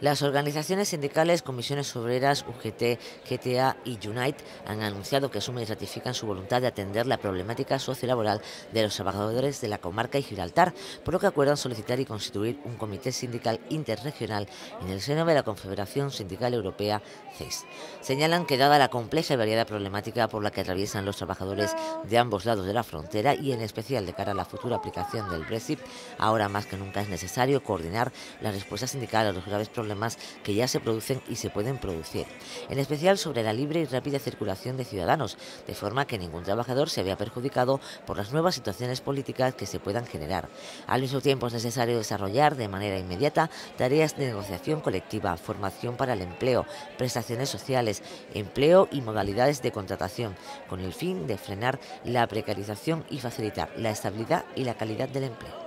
Las organizaciones sindicales, comisiones obreras, UGT, GTA y Unite han anunciado que asumen y ratifican su voluntad de atender la problemática sociolaboral de los trabajadores de la comarca y Gibraltar, por lo que acuerdan solicitar y constituir un comité sindical interregional en el seno de la Confederación Sindical Europea, CES. Señalan que dada la compleja y variada problemática por la que atraviesan los trabajadores de ambos lados de la frontera y en especial de cara a la futura aplicación del Brexit, ahora más que nunca es necesario coordinar la respuesta sindical a los graves problemas más que ya se producen y se pueden producir, en especial sobre la libre y rápida circulación de ciudadanos, de forma que ningún trabajador se vea perjudicado por las nuevas situaciones políticas que se puedan generar. Al mismo tiempo es necesario desarrollar de manera inmediata tareas de negociación colectiva, formación para el empleo, prestaciones sociales, empleo y modalidades de contratación, con el fin de frenar la precarización y facilitar la estabilidad y la calidad del empleo.